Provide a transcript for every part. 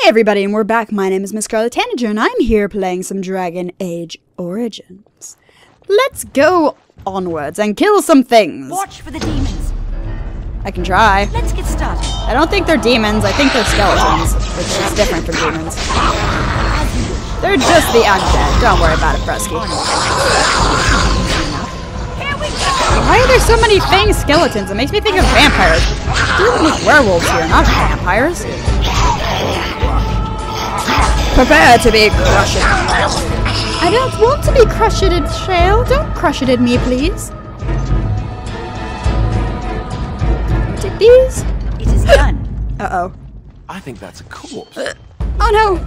Hey everybody, and we're back. My name is Miss Scarlet Tanager, and I'm here playing some Dragon Age Origins. Let's go onwards and kill some things. Watch for the demons. I can try. Let's get started. I don't think they're demons, I think they're skeletons, which is different from demons. They're just the undead. Don't worry about it, Brusky. Here we go. Why are there so many fang skeletons? It makes me think of vampires. Dealing werewolves here, not vampires. Prepare to be crushed. I don't want to be crushed, Shale. Don't crush it at me, please. Take these. It is done. Uh-oh. I think that's a corpse. Uh, oh no!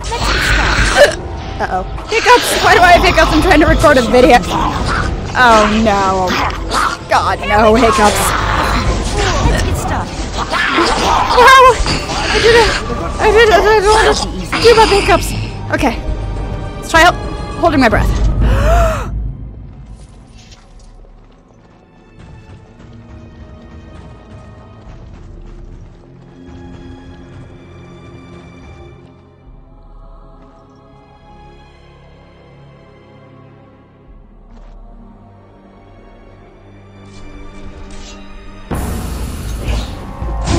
Let's get started. Uh-oh. Hiccups! Why do I have hiccups? I'm trying to record a video. Oh no. God, no hiccups. Let's get started. Wow! I did it! I did it! I don't want do my hiccups. Okay. Let's try out holding my breath.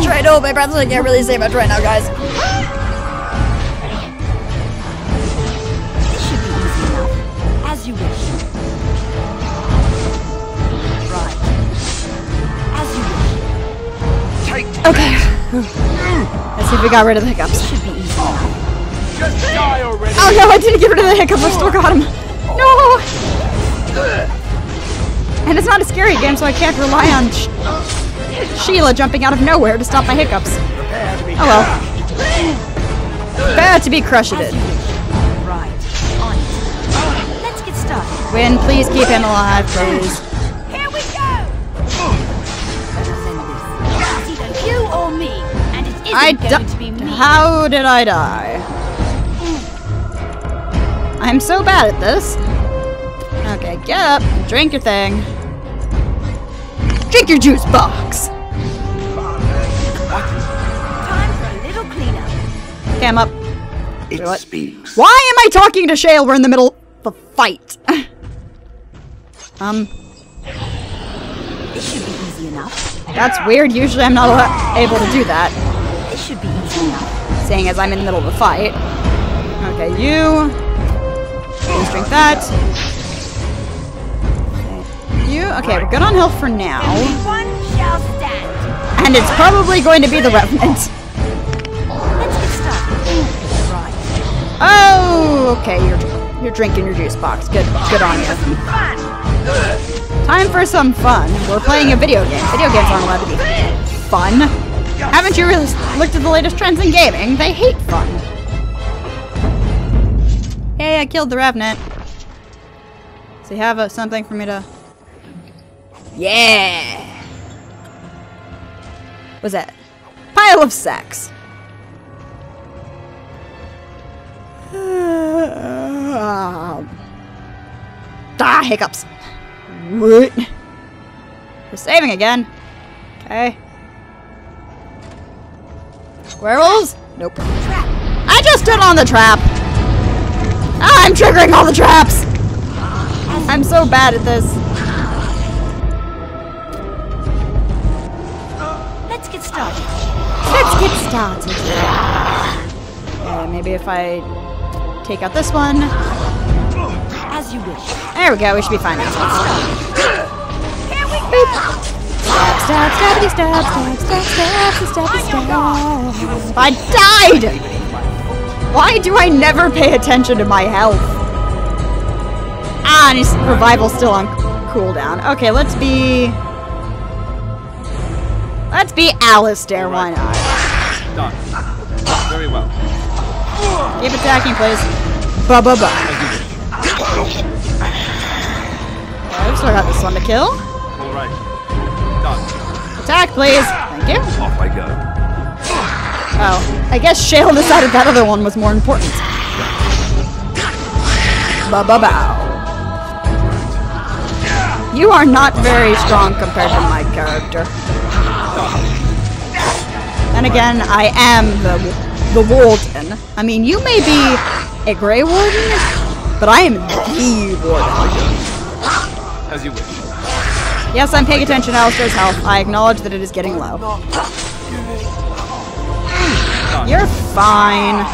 Try to hold my breath so I can't really say much right now, guys. see if we got rid of the hiccups. Should be easy enough. just die already. Oh no, I didn't get rid of the hiccups. I still got him. No! And it's not a scary game, so I can't rely on Sh Sheila jumping out of nowhere to stop my hiccups. Oh well. Bad to be crushed. It. Let's get started. Wynne, please keep him alive, please. I going to be me. How did I die? I'm so bad at this. Okay, get up, drink your thing. Drink your juice box. Time for a little cleanup. Okay, I'm up. It What? speaks. Why am I talking to Shale? We're in the middle of a fight. um, This should be easy enough. that's weird. Usually I'm not able to do that, This easy as I'm in the middle of a fight. Okay, you. Drink that. You. Okay, we're good on health for now. And it's probably going to be the Revenant. Oh, okay, you're you're drinking your juice box. Good, good on you. Time for some fun. We're playing a video game. Video games aren't allowed to be fun. Haven't you really looked at the latest trends in gaming? They hate fun. Hey, I killed the Revenant. Does he have uh, something for me to... Yeah! What's that? Pile of sex. ah, hiccups. What? We're saving again. Okay. Squirrels? Nope. Trap. I just stood on the trap. Ah, I'm triggering all the traps. I'm so bad at this. Let's get started. Let's get started. Okay, maybe if I take out this one. As you wish. There we go. We should be fine now. Here we go. Stab, stab, stab, stab, stab, stab, stab, stab. I died! Why do I never pay attention to my health? Ah, and his revival's still on cooldown. Okay, let's be... Let's be Alistair, why not? Done. Very well. Keep attacking, please. Ba-ba-ba. Okay, so I got this one to kill. All right. Done. Attack, please. Thank you. Off I go. Oh, I guess Shale decided that other one was more important. Ba ba bow. You are not very strong compared to my character. Then again, I am the the Warden. I mean, you may be a Grey Warden, but I am the Warden. As you wish. Yes, I'm paying attention to Alistair's health. I acknowledge that it is getting low. You're fine.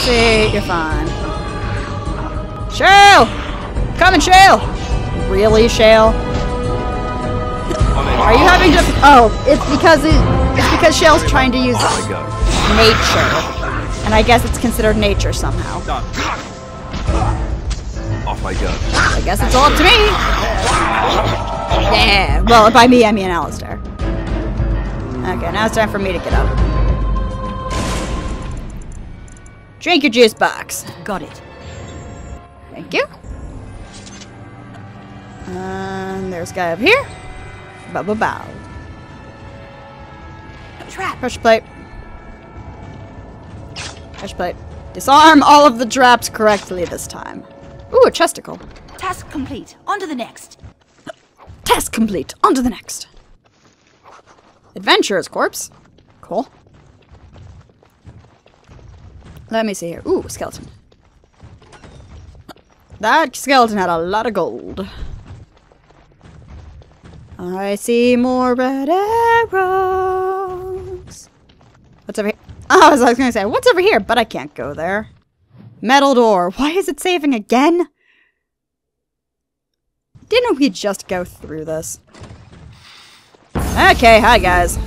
See, you're fine. Shale! Coming, Shale! Really, Shale? Are you having to? Oh, it's because it, it's because Shale's trying to use nature, and I guess it's considered nature somehow. Done. Off I go. Ah, I guess it's all up to me. Yeah. Well, by me, I mean Alistair. Okay, now it's time for me to get up. Drink your juice box. Got it. Thank you. And there's a guy up here. Bow, bow, bow. Trap. Pressure plate. Pressure plate. Disarm all of the traps correctly this time. Ooh, a chesticle. Task complete. On to the next. Task complete. On to the next. Adventurer's corpse. Cool. Let me see here. Ooh, skeleton. That skeleton had a lot of gold. I see more red arrows. What's over here? Oh, I was, was gonna say, what's over here? But I can't go there. Metal door. Why is it saving again? Didn't we just go through this? Okay, hi guys.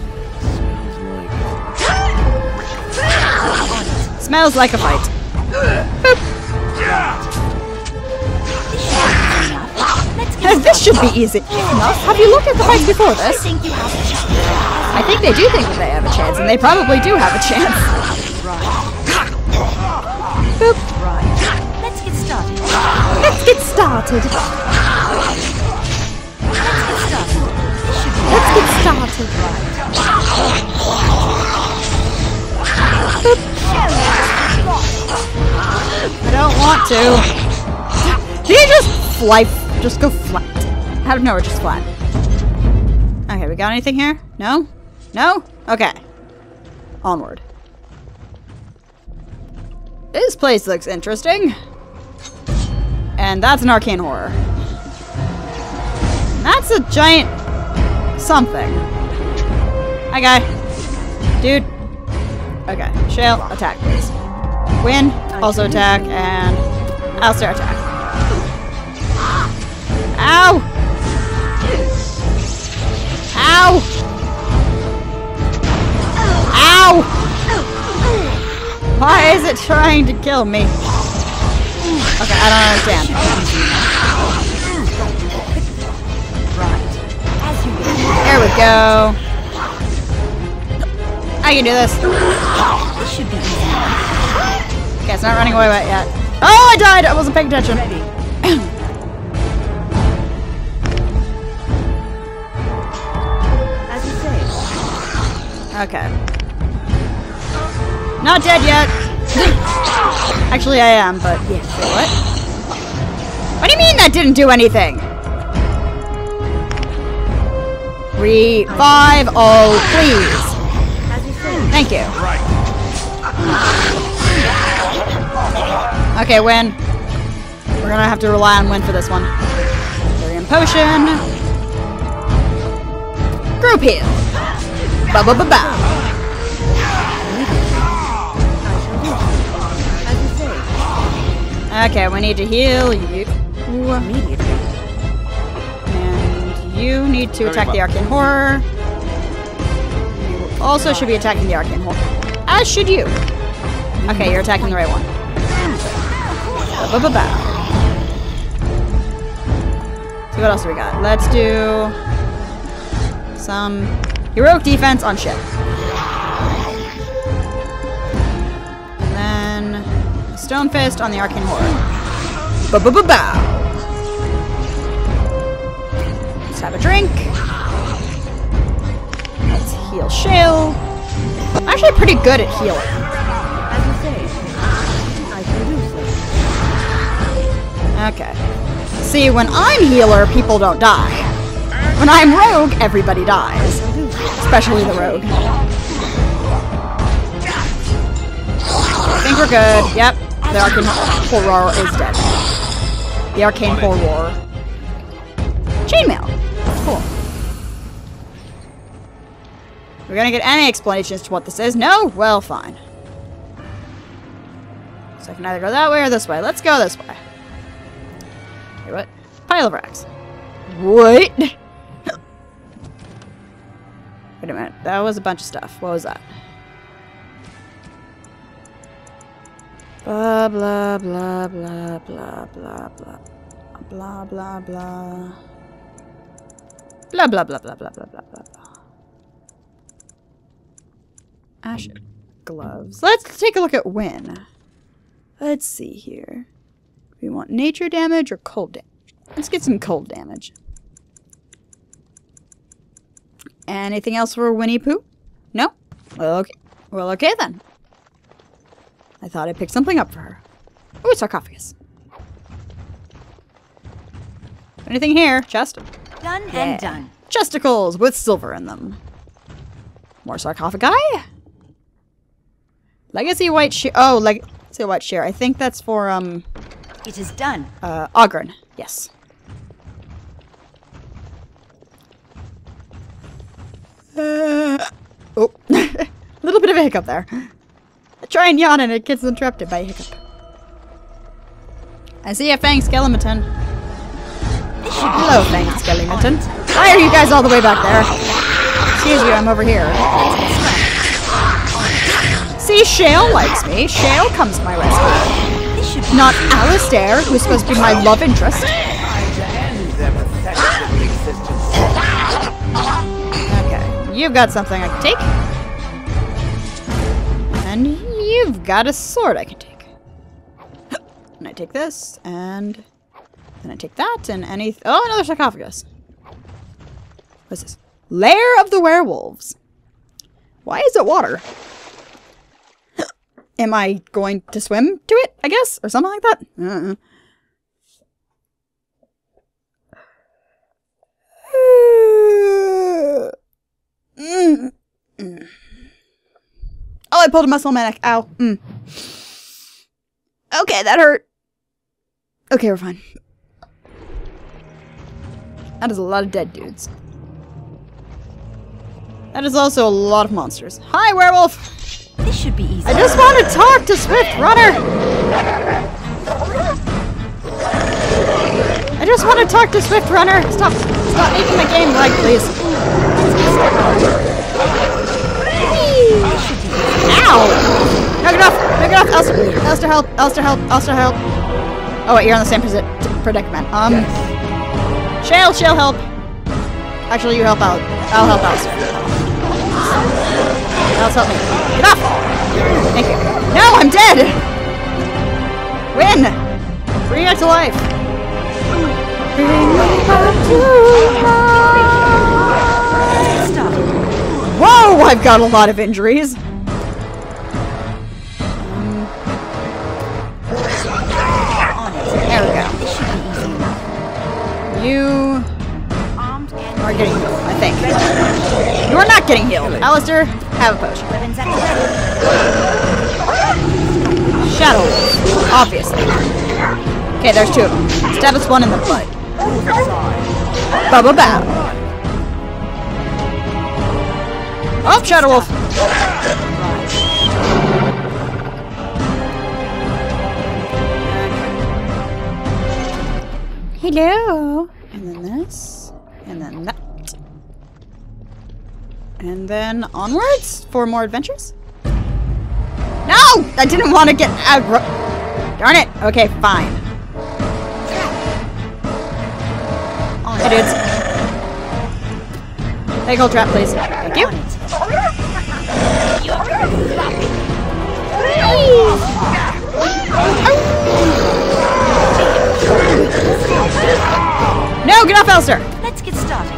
Smells like a fight. This should be easy enough. Have you looked at the fights before this? I think they do think that they have a chance, and they probably do have a chance. Boop. Right. Let's get started. Let's get started. Let's get started. Should be Let's get started. I don't want to. Did he just fly? Just go flat? Out of nowhere, just flat. Okay, we got anything here? No? No? Okay. Onward. This place looks interesting. And that's an arcane horror. That's a giant something. Hi, guy. Dude. Okay. Shale, attack, please. Wynne, also attack, and Alistair attack. Ow! Ow! Ow! Why is it trying to kill me? Okay, I don't understand. There we go. I can do this. Okay, it's not running away yet. Oh, I died! I wasn't paying attention. Okay. Not dead yet. Actually, I am, but yeah. Wait, what? What do you mean that didn't do anything? Revive, oh please. Thank you. Okay, Wynne. We're gonna have to rely on Wynne for this one. Thorium potion. Group heal. Ba ba ba ba. Okay, we need to heal you. Immediately. And you need to Very attack the well. Arcane Horror. You also should be attacking the Arcane Horror. As should you. Okay, you're attacking the right one. Ba ba ba. So what else do we got? Let's do some heroic defense on ship. Then Stone Fist on the Arcane Horror. Ba ba ba ba. Let's have a drink. Let's heal Shale. I'm actually pretty good at healing. As you say. I shall do so. Okay. See, when I'm healer, people don't die. When I'm rogue, everybody dies. Especially the rogue. I think we're good. Yep. The arcane horror is dead. The arcane horror. Chainmail. Cool. We're gonna get any explanations to what this is. No? Well, fine. So I can either go that way or this way. Let's go this way. Hey, what? Pile of racks. What? Wait a minute. That was a bunch of stuff. What was that? Blah, blah, blah, blah, blah, blah, blah. Blah, blah, blah. Blah, blah, blah, blah, blah, blah, blah, blah. Ash gloves. Let's take a look at Wynne. Let's see here. We want nature damage or cold damage? Let's get some cold damage. Anything else for Winnie Pooh? No? Okay. Well, okay then. I thought I picked something up for her. Ooh, sarcophagus. Anything here? Chest? Done Yeah. and done. Chesticles with silver in them. More sarcophagi? Legacy white shear. Oh, legacy white shear. I think that's for, um, It is done. uh, Oghren. Yes. Uh, oh. a little bit of a hiccup there. Try and yawn and it gets interrupted by a hiccup. I see a Fang Skeleton. Hello, Fang Skeleton. Why are you guys all the way back there? Excuse you, I'm over here. See, Shale likes me. Shale comes to my rescue. Not Alistair, who's supposed to be my love interest. Okay, you've got something I can take. Got a sword I can take. And I take this, and then I take that, and any... Oh, another sarcophagus. What's this? Lair of the Werewolves. Why is it water? Am I going to swim to it, I guess? Or something like that? Uh-uh. Mm. Mm. Oh, I pulled a muscle in my neck. Ow. Mm. Okay, that hurt. Okay, we're fine. That is a lot of dead dudes. That is also a lot of monsters. Hi, werewolf! this should be easy. I just want to talk to Swift Runner! I just want to talk to Swift Runner! Stop! Stop making my game lag, please. Ow! Knock it off! Knock it off! Alistair, Alistair help! Alistair help! Alistair help! Oh wait, you're on the same predicament. Um, Shale, Shale help! Actually, you help out. I'll help Alistair. Else help me. Get off! Thank you. No, I'm dead! Wynne! Bring me back to life! Bring me back to life! Whoa! I've got a lot of injuries. There we go. You are getting healed, I think. You are not getting healed. Alistair, have a potion. Shadow, obviously. Okay, there's two of them. Stab us one in the butt. Bubba bow. Oh, Shadow Wolf. Hello. And then this. And then that. And then onwards for more adventures. No! I didn't want to get aggro. Darn it. Okay, fine. Hey, dudes. Trap, please. Thank you. No, get off Alistair! Let's get started.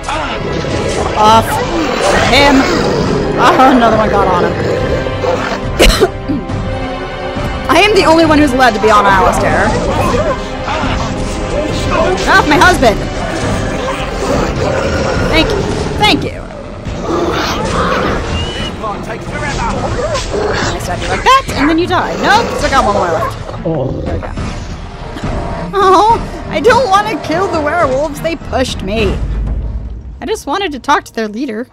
Off him. Oh, another one got on him. I am the only one who's allowed to be on Alistair. Off my husband! Thank you. Thank you. Stab you like that, and then you die. Nope, still got one more left. There we go. Oh, I don't want to kill the werewolves. They pushed me. I just wanted to talk to their leader.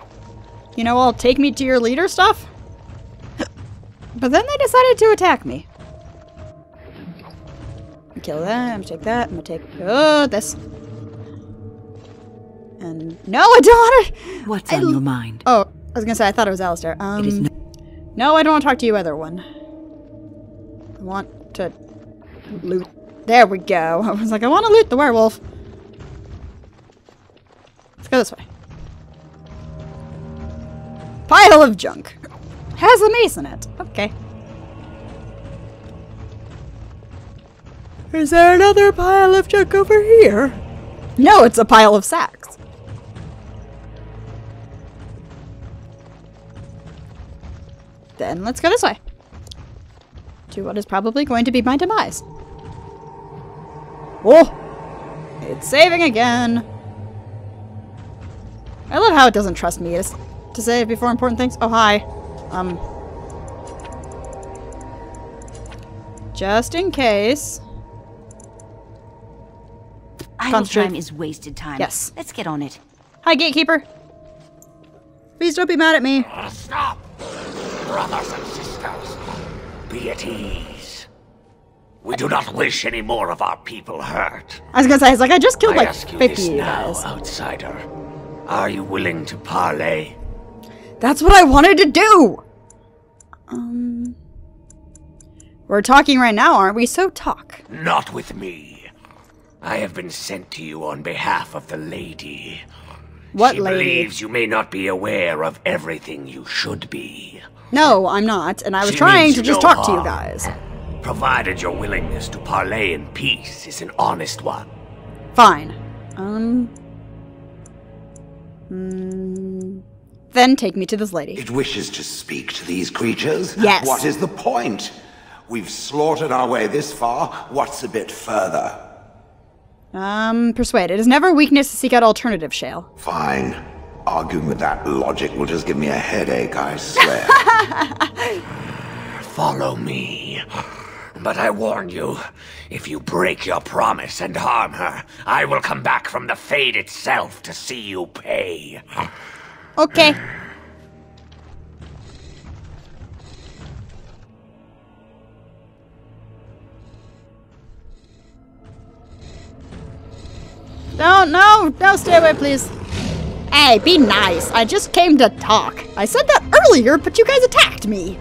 You know, all take me to your leader stuff. But then they decided to attack me. Kill that, I'm gonna take that, I'm gonna take oh, this. And no, I don't want to. What's I on your mind? Oh, I was gonna say I thought it was Alistair. Um, It is no- no, I don't want to talk to you, other one. I want to loot. There we go. I was like, I want to loot the werewolf. Let's go this way. Pile of junk. Has a mace in it. Okay. Is there another pile of junk over here? No, it's a pile of sacks. Then let's go this way. To what is probably going to be my demise. Oh! It's saving again! I love how it doesn't trust me to, to save before important things. Oh, hi. Um. Just in case. Idle Concentrate. time is wasted time. Yes. Let's get on it. Hi, gatekeeper. Please don't be mad at me. Stop! Brothers and sisters, be at ease. We do not wish any more of our people hurt. I was gonna say, I was like, I just killed I like ask you 50 this now, guys. outsider. Are you willing to parley? That's what I wanted to do! Um. We're talking right now, aren't we? So talk. Not with me. I have been sent to you on behalf of the lady. What she lady? believes you may not be aware of everything you should be. No, I'm not, and I was She trying to just no talk to you guys. Provided your willingness to parley in peace is an honest one. Fine. Um. mm, then take me to this lady. It wishes to speak to these creatures? Yes. What is the point? We've slaughtered our way this far. What's a bit further? Um, persuade. It is never a weakness to seek out alternative, Shale. Fine. Arguing with that logic will just give me a headache, I swear. Follow me. But I warn you, if you break your promise and harm her, I will come back from the Fade itself to see you pay. Okay. Don't, no, no, no, stay away, please. Hey, be nice. I just came to talk. I said that earlier, but you guys attacked me.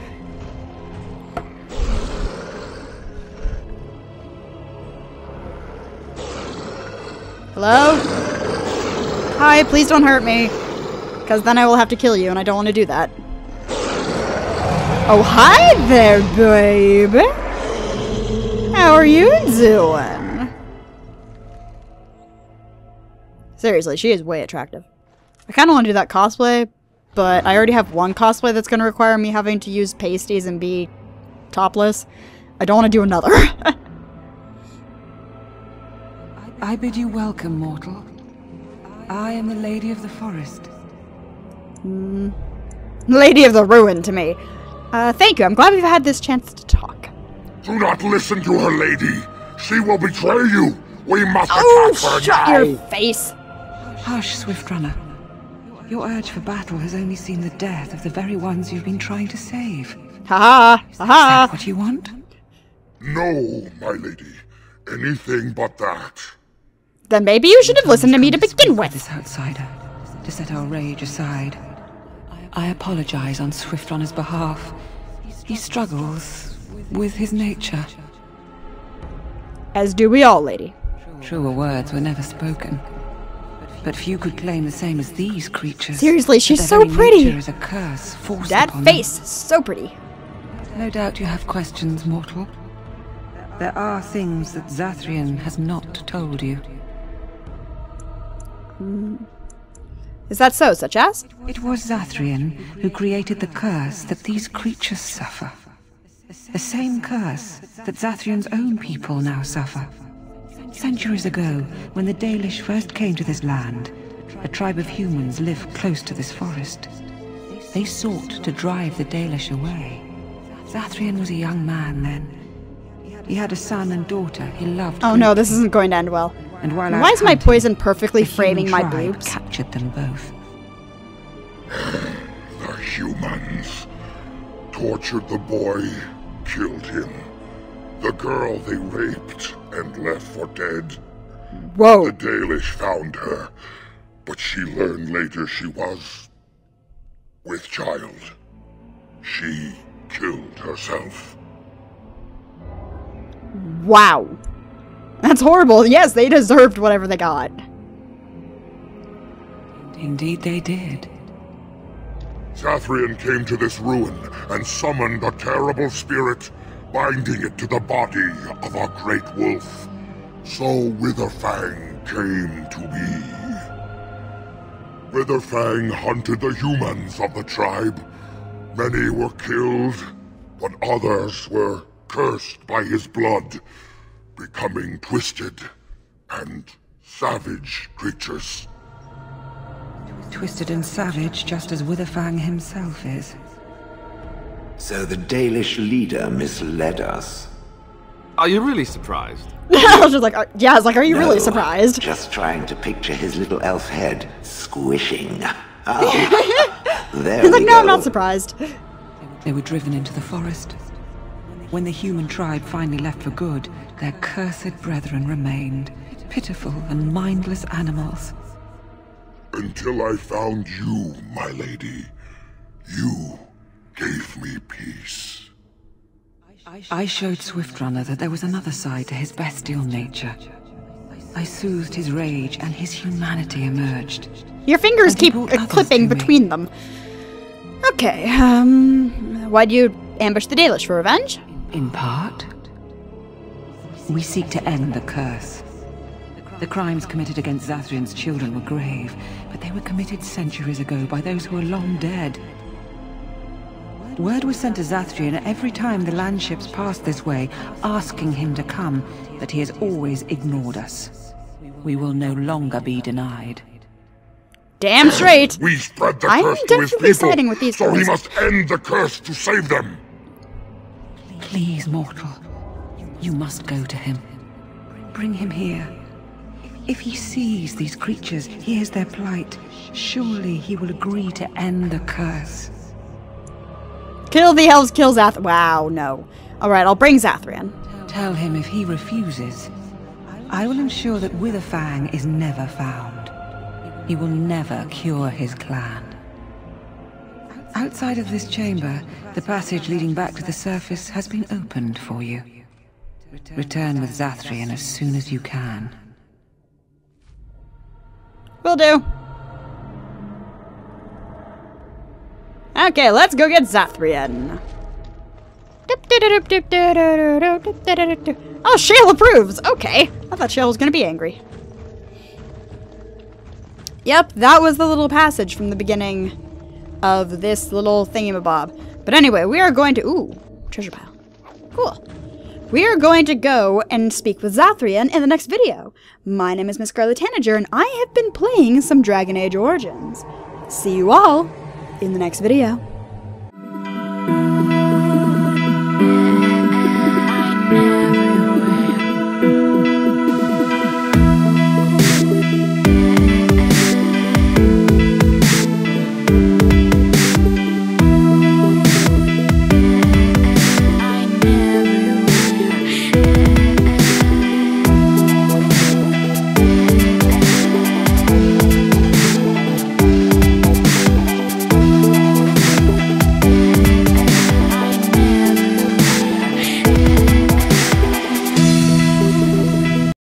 Hello? Hi, please don't hurt me. Because then I will have to kill you, and I don't want to do that. Oh, hi there, baby. How are you doing? Seriously, she is way attractive. I kind of want to do that cosplay, but I already have one cosplay that's going to require me having to use pasties and be topless. I don't want to do another. I bid you welcome, mortal. I am the Lady of the Forest. Lady of the Ruin to me. Uh, thank you. I'm glad we've had this chance to talk. Do not listen to her, lady. She will betray you. We must Oh, attack her shut now. your face. Hush, Swift Runner. Your urge for battle has only seen the death of the very ones you've been trying to save. Ha Is haha. that what you want? No, my lady. Anything but that. Then maybe you should have listened to me to begin with with. This outsider, to set our rage aside. I apologize on Swift Runner's behalf. He struggles with his nature. As do we all, lady. Truer words were never spoken. But few could claim the same as these creatures. Seriously, she's so pretty. nature is a curse That upon them. face, so pretty. No doubt you have questions, mortal. There are things that Zathrian has not told you. Mm. Is that so, such as? It was Zathrian who created the curse that these creatures suffer. The same curse that Zathrian's own people now suffer. Centuries ago, when the Dalish first came to this land, a tribe of humans lived close to this forest. They sought to drive the Dalish away. Zathrian was a young man then. He had a son and daughter he loved. Oh no, this isn't going to end well. And while Why is my hunting, poison perfectly the human framing my tribe boobs? Captured them both. The humans tortured the boy, killed him. The girl they raped and left for dead. Whoa. The Dalish found her, but she learned later she was with child. She killed herself. Wow. That's horrible. Yes, they deserved whatever they got. Indeed they did. Zathrian came to this ruin and summoned a terrible spirit, binding it to the body of a great wolf. So Witherfang came to be. Witherfang hunted the humans of the tribe. Many were killed, but others were cursed by his blood, becoming twisted and savage creatures. Twisted and savage, just as Witherfang himself is. So the Dalish leader misled us. Are you really surprised? I was just like, are- yeah, I was like, are you really surprised? Just trying to picture his little elf head squishing. Oh, there He's we like, go. no, I'm not surprised. They were driven into the forest. When the human tribe finally left for good, their cursed brethren remained, pitiful and mindless animals. Until I found you, my lady. You gave me peace. I showed Swiftrunner that there was another side to his bestial nature. I soothed his rage, and his humanity emerged. Your fingers keep brought others clipping to me. between them. Okay, um, why'd you ambush the Dalish for revenge? In part, we seek to end the curse. The crimes committed against Zathrian's children were grave, but they were committed centuries ago by those who are long dead. Word was sent to Zathrian every time the landships passed this way, asking him to come, but he has always ignored us. We will no longer be denied. Damn straight. We spread the I'm curse to his definitely people, siding with these so he guys. must end the curse to save them. Please, mortal. You must go to him. Bring him here. If he sees these creatures, hears their plight, surely he will agree to end the curse. Kill the elves, kill Zath. Wow, no. Alright, I'll bring Zathrian. Tell him if he refuses, I will ensure that Witherfang is never found. He will never cure his clan. Outside of this chamber, the passage leading back to the surface has been opened for you. Return with Zathrian as soon as you can. Will do. Okay, let's go get Zathrian. Oh, Shale approves. Okay. I thought Shale was to be angry. Yep, that was the little passage from the beginning of this little thingamabob. But anyway, we are going to... Ooh, treasure pile. Cool. We are going to go and speak with Zathrian in the next video. My name is Miss Scarlet Tanager, and I have been playing some Dragon Age Origins. See you all in the next video.